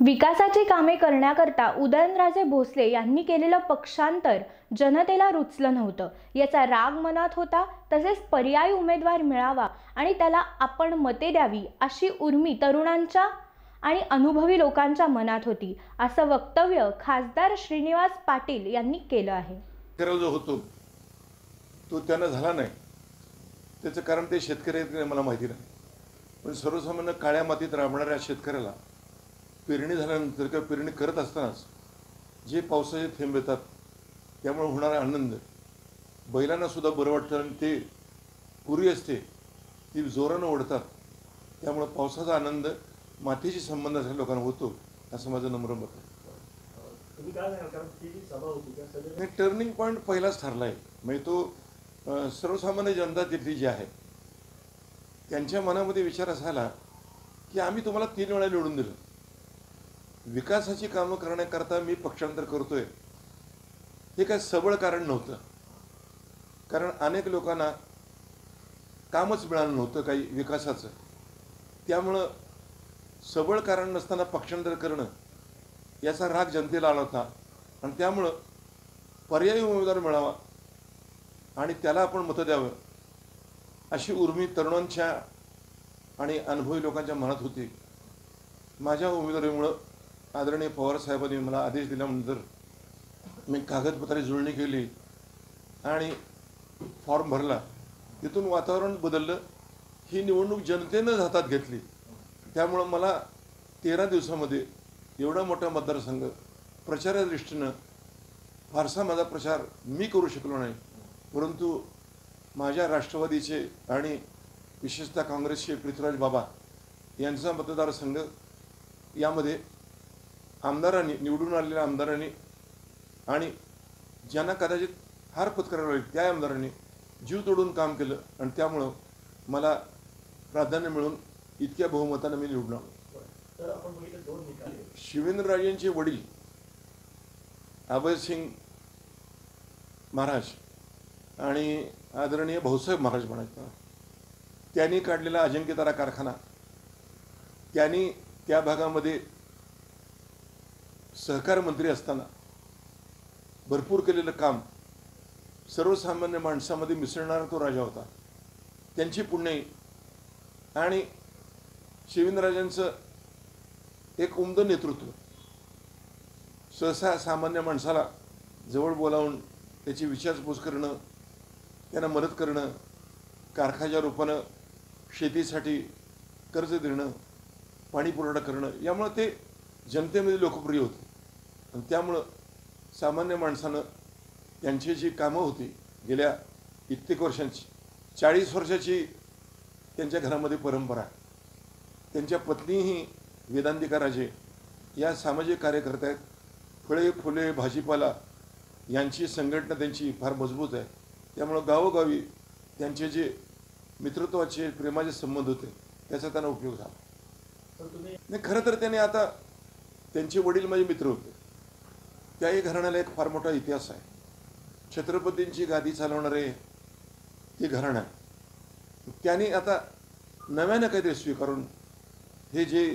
विकासाची कामे करण्याकरता उदयनराजे भोसले यांनी केलेलं पक्षांतर जनतेला रुचलं नव्हतं. याचा राग मनात होता तसेच पर्यायी उमेदवार मिळावा आणि त्याला आपण मते द्यावी अशी उर्मी तरुणांच्या आणि अनुभवी लोकांच्या मनात होती. असं वक्तव्य खासदार श्रीनिवास पाटील यांनी केलं आहे. जो होतो तो त्यांना झाला नाही. त्याचं कारण ते शेतकरी मला माहिती नाही. पण सर्वसामान्य काळ्या मातीत राबणाऱ्या शेतकऱ्याला पेरणी झाल्यानंतर किंवा पेरणी करत असतानाच जे पावसाचे थेंब येतात त्यामुळे होणारा आनंद. बैलांना सुद्धा बरं वाटतं आणि ते पुरी असते ती जोरानं ओढतात. त्यामुळं पावसाचा आनंद मातीशी संबंध असलेल्या लोकांना होतो असं माझं नम्र मत आहे. नाही टर्निंग पॉईंट पहिलाच ठरला आहे म्हणजे तो सर्वसामान्य जनता तिथली जी आहे त्यांच्या मनामध्ये विचार असा आला की आम्ही तुम्हाला तीन वेळा निवडून दिलं. विकासाची कामं करण्याकरता मी पक्षांतर करतोय. हे काय सबळ कारण नव्हतं. कारण अनेक लोकांना कामच मिळालं नव्हतं काही विकासाचं. त्यामुळं सबळ कारण नसताना पक्षांतर करणं याचा राग जनतेला आला होता. आणि त्यामुळं पर्यायी उमेदवार मिळावा आणि त्याला आपण मतं द्यावं अशी उर्मी तरुणांच्या आणि अनुभवी लोकांच्या मनात होती. माझ्या उमेदवारीमुळं आदरणीय पवार साहेबांनी मला आदेश दिल्यानंतर मी कागदपत्रे जुळणी केली आणि फॉर्म भरला. तिथून वातावरण बदललं. ही निवडणूक जनतेनं हातात घेतली. त्यामुळं मला तेरा दिवसामध्ये एवढा मोठा मतदारसंघ प्रचाराच्या दृष्टीनं फारसा माझा प्रचार मी करू शकलो नाही. परंतु माझ्या राष्ट्रवादीचे आणि विशेषतः काँग्रेसचे पृथ्वीराज बाबा यांचा मतदारसंघ यामध्ये आमदारांनी निवडून आलेल्या आमदारांनी आणि ज्यांना कदाचित हार पत्करावी लागली त्या आमदारांनी जीव तोडून काम केलं आणि त्यामुळं मला प्राधान्य मिळून इतक्या बहुमतानं मी निवडून आलो. तर शिवेंद्रराजेंचे वडील अभयसिंग महाराज आणि आदरणीय भाऊसाहेब महाराज म्हणायचं त्यांनी काढलेला अजिंक्यतारा कारखाना त्यांनी त्या भागामध्ये सहकार मंत्री असताना भरपूर केलेलं काम सर्वसामान्य माणसामध्ये मिसळणारा तो राजा होता. त्यांची पुण्य आणि शिवेंद्रराजांचं एक उमद नेतृत्व. सहसा सामान्य माणसाला जवळ बोलावून त्याची विचारपूस करणं त्यांना मदत करणं कारखाच्या रूपानं शेतीसाठी कर्ज देणं पाणी पुरवठा करणं यामुळं ते जनतेमध्ये लोकप्रिय होतं. आणि त्यामुळं सामान्य माणसानं त्यांची जी कामं होती गेल्या कित्येक वर्षांची चाळीस वर्षाची त्यांच्या घरामध्ये परंपरा आहे त्यांच्या पत्नीही वेदांतिका राजे या सामाजिक कार्यकर्त्या आहेत. फळे फुले भाजीपाला यांची संघटना त्यांची फार मजबूत आहे. त्यामुळं गावोगावी त्यांचे जे मित्रत्वाचे प्रेमाचे संबंध होते त्याचा त्यांना उपयोग झाला. नाही खरं तर त्याने आता त्यांचे वडील माझे मित्र होते. त्याही घराण्याला एक फार मोठा इतिहास आहे. छत्रपतींची गादी चालवणारे ते घराणं. त्यांनी आता नव्यानं काहीतरी स्वीकारून हे जे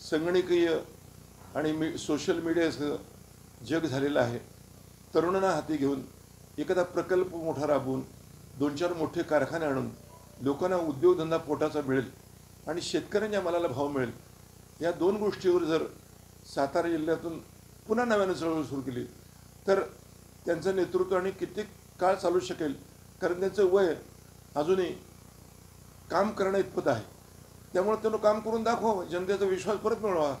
संगणकीय आणि मी सोशल मीडियाचं जग झालेलं आहे तरुणांना हाती घेऊन एखादा प्रकल्प मोठा राबवून दोन चार मोठे कारखाने आणून लोकांना उद्योगधंदा पोटाचा मिळेल आणि शेतकऱ्यांच्या मालाला भाव मिळेल या दोन गोष्टीवर जर सातारा जिल्ह्यातून पुन्हा नव्यानं चळवळ सुरू केली. तर त्यांचं नेतृत्व आणि कित्येक काळ चालू शकेल कारण त्यांचं वय अजूनही काम करणं इतपत आहे. त्यामुळे त्यांना काम करून दाखवा जनतेचा विश्वास परत मिळवा.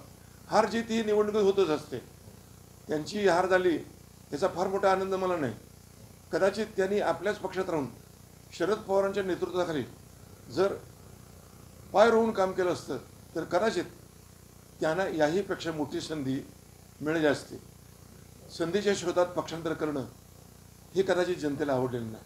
हार जीत ही निवडणुकीत होतच असते. त्यांची हार झाली याचा फार मोठा आनंद मला नाही. कदाचित त्यांनी आपल्याच पक्षात राहून शरद पवारांच्या नेतृत्वाखाली जर पाय रोवून काम केलं असतं तर कदाचित त्यांना याही पेक्षा मोठी संधी मिळाली असते. संधीच्या शोधात पक्षांतर करणं हे कदाचित जनतेला आवडलेलं नाही.